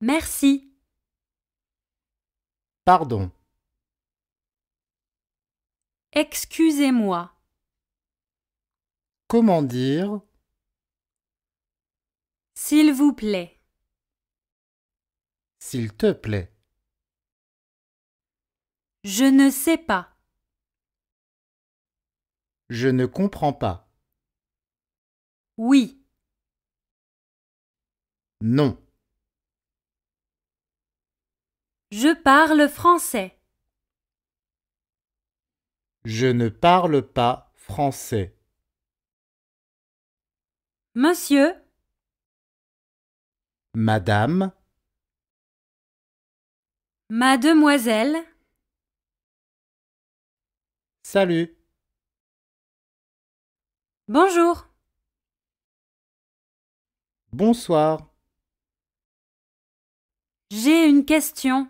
Merci. Pardon. Excusez-moi. Comment dire? S'il vous plaît. S'il te plaît. Je ne sais pas. Je ne comprends pas. Oui. Non. Je parle français. Je ne parle pas français. Monsieur, Madame, mademoiselle, salut. bonjour. Bonsoir. J'ai une question.